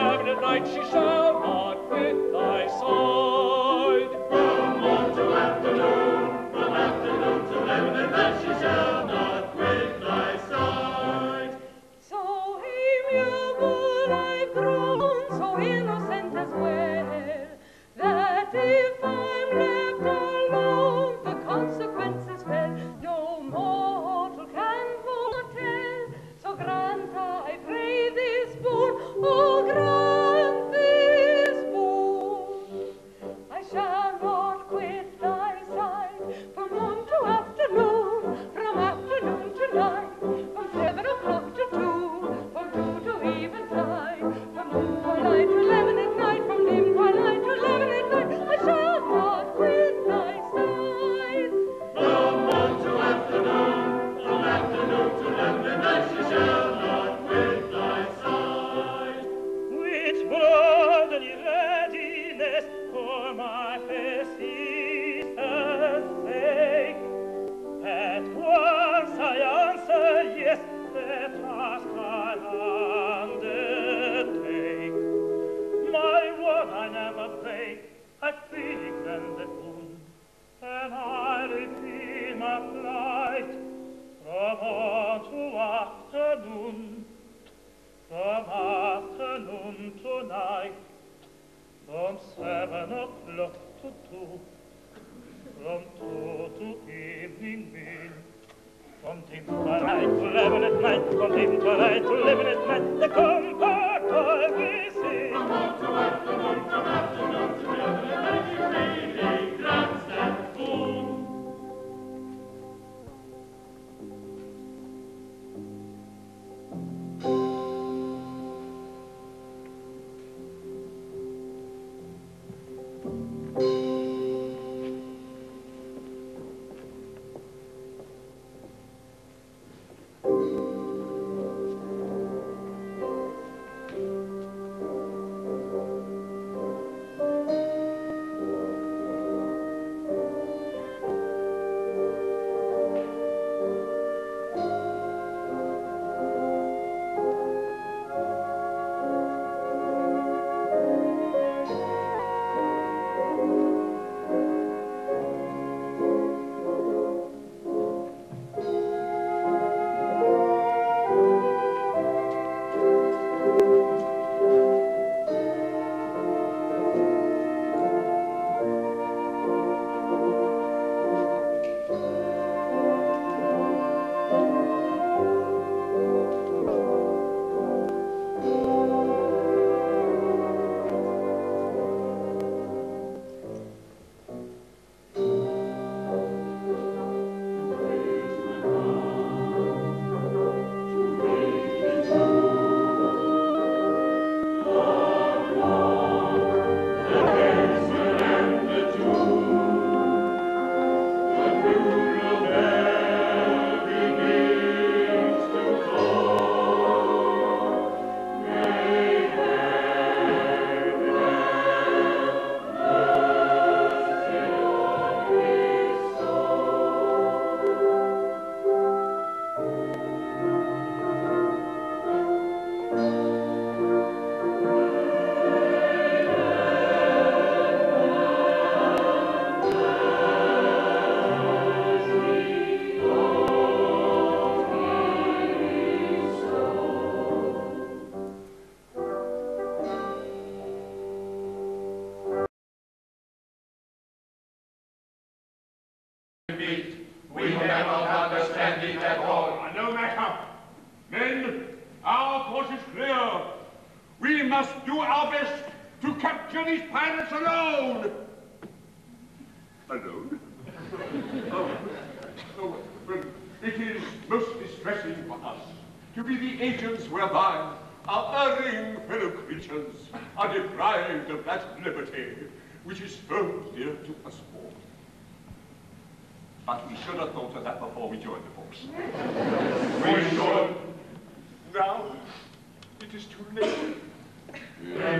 And at night she shone.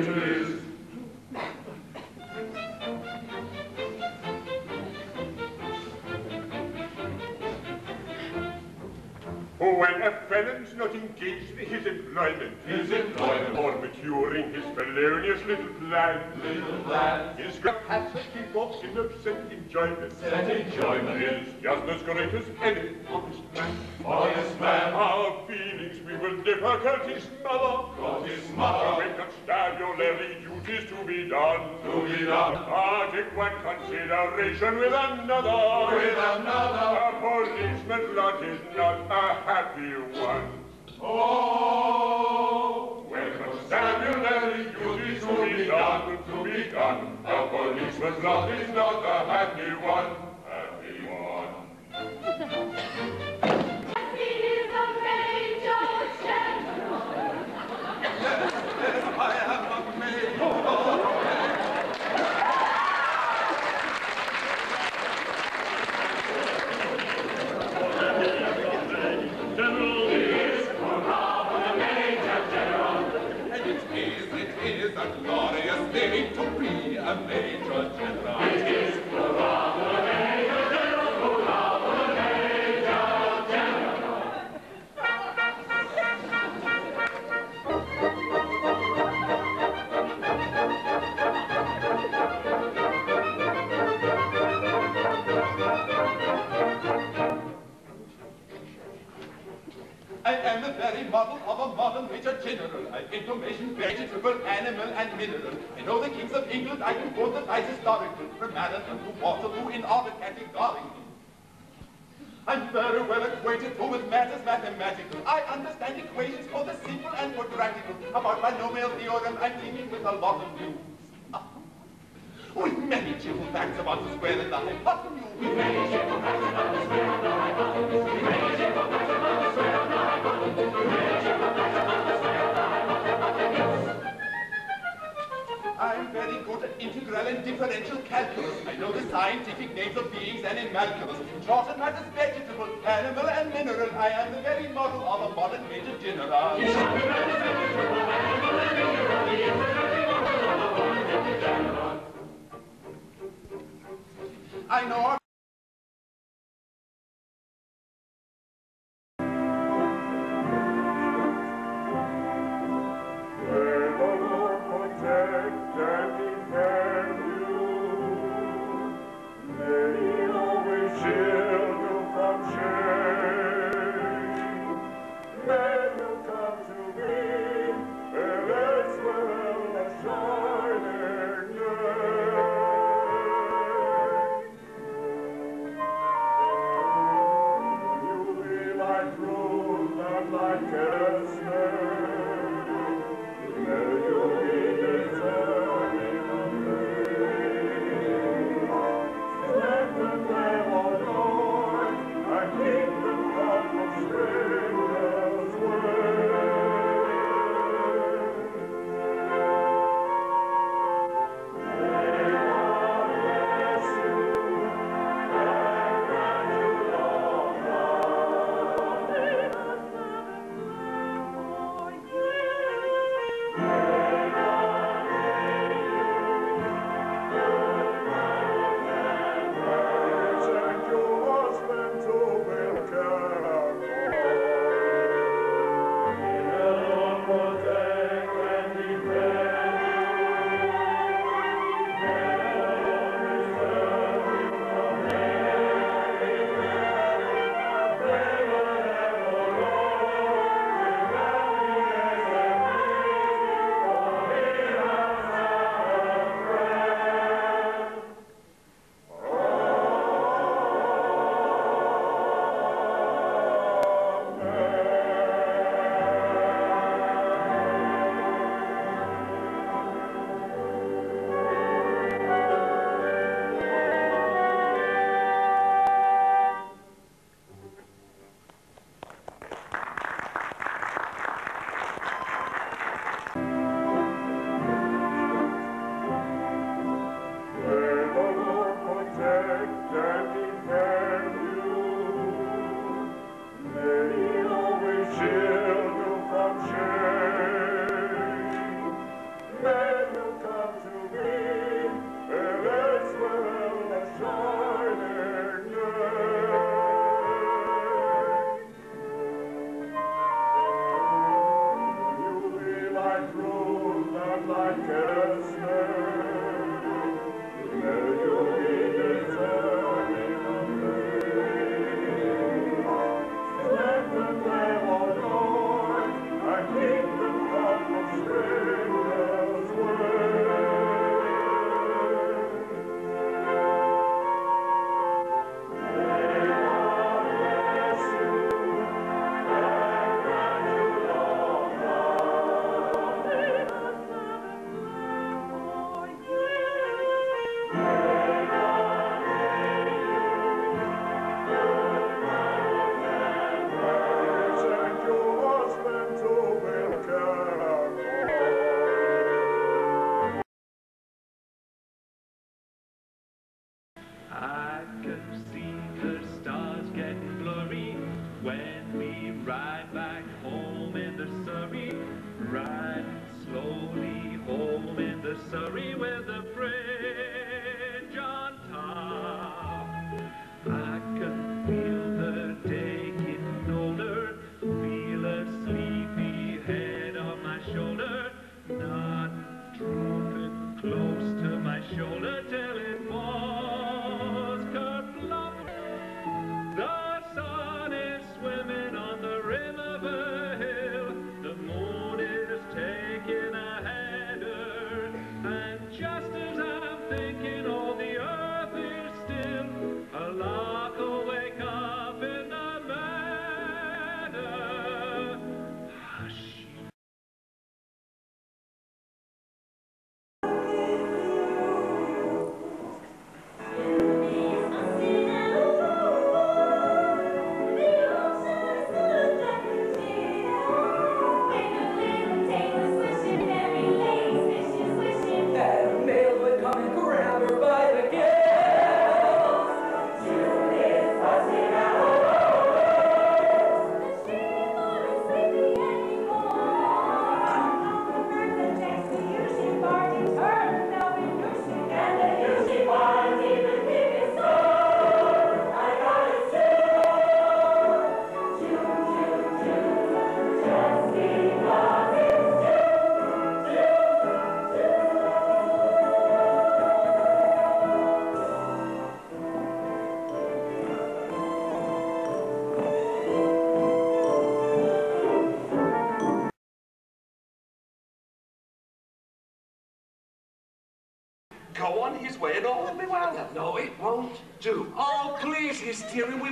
Oh, when a felon's not engaged in his employment, his employment, or maturing his felonious little plan, little plan, his capacity for innocent enjoyment, and enjoyment is just as great as any we will difficulties smother. God is mother. With constabulary duties to be done. To be done. Arctic one consideration with another. With another. A policeman's lot is not a happy one. Oh, When constabulary duties to be done, to be done, a policeman's lot oh. is not a happy one. Happy one. acquainted too with matters mathematical. I understand equations for the simple and quadratical. About binomial theorem, I'm thinking with a lot of news. Ah. With many cheerful facts about the square and the hypotenuse. With many trivial facts about the square and the hypotenuse. With many trivial facts about the square and the hypotenuse. I'm very good at integral and differential calculus. I know the scientific names of beings and animalculous. Short and matters vegetable, animal, and mineral. I am the very model of a modern major general. I know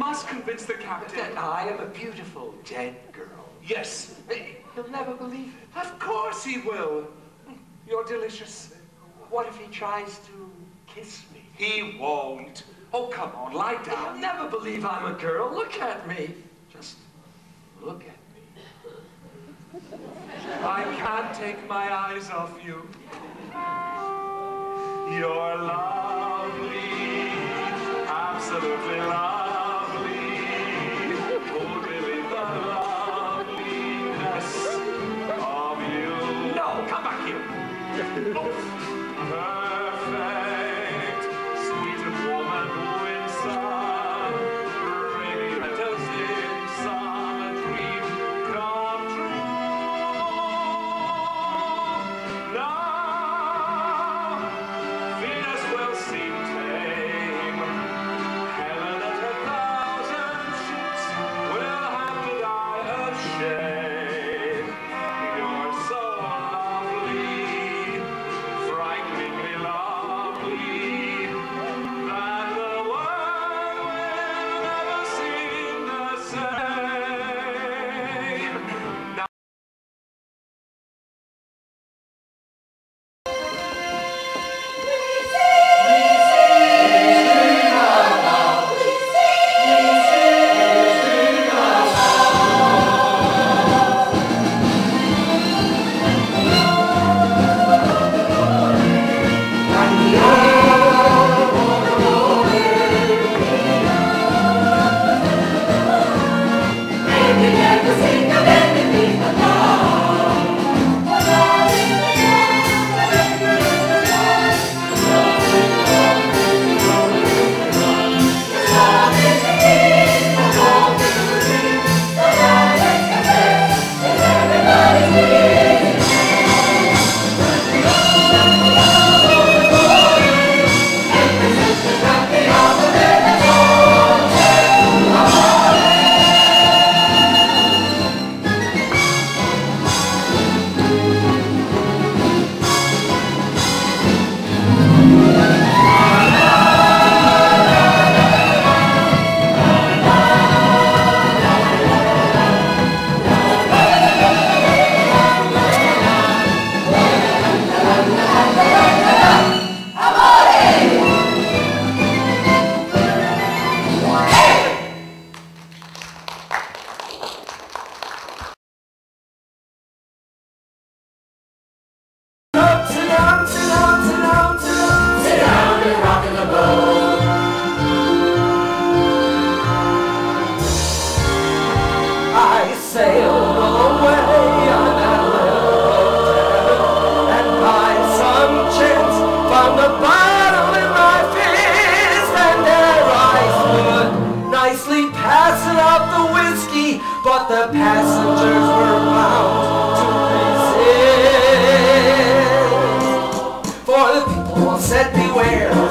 must convince the captain. That I am a beautiful dead girl. Yes. He'll never believe it. Of course he will. You're delicious. What if he tries to kiss me? He won't. Oh, come on, lie down. He'll never believe I'm a girl. Look at me. Just look at me. I can't take my eyes off you. You're lovely, absolutely lovely. but the passengers were bound to resist. For the people said beware.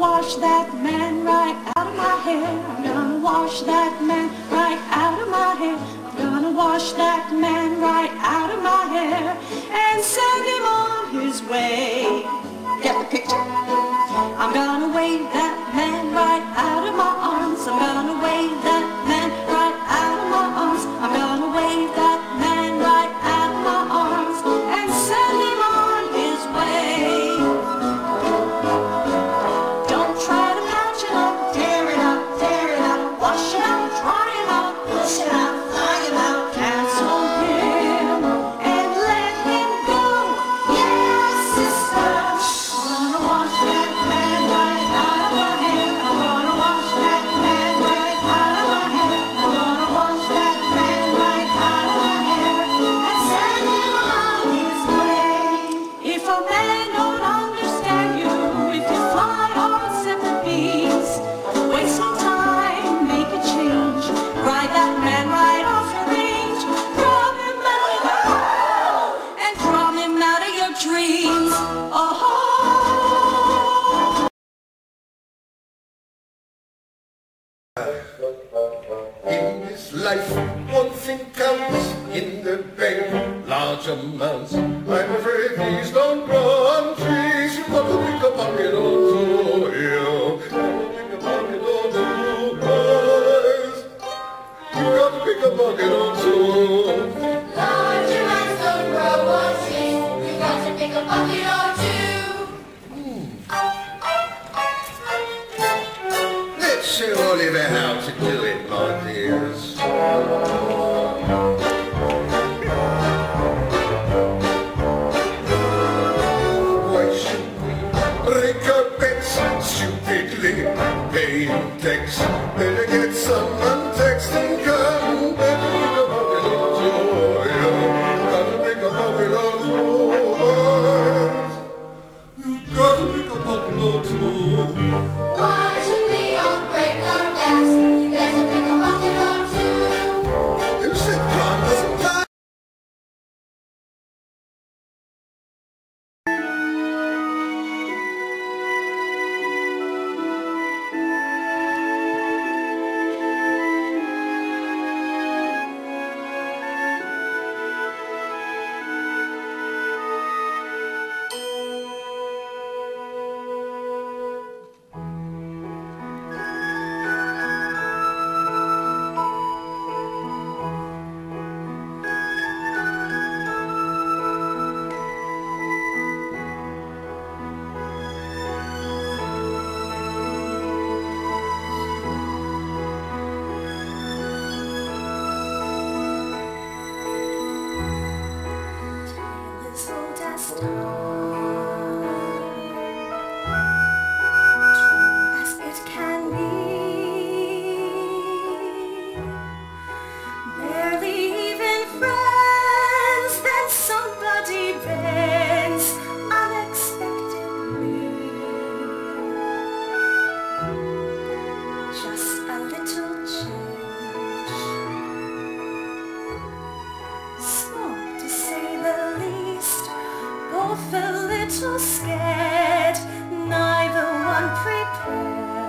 wash that man right out of my hair. I'm gonna wash that man right out of my hair. I'm gonna wash that man right out of my hair and send him on his way. Get the picture? you, Oliver, how to do it, my dears. Why should we break our bets and stupidly paying tax? a little scared, neither one prepared.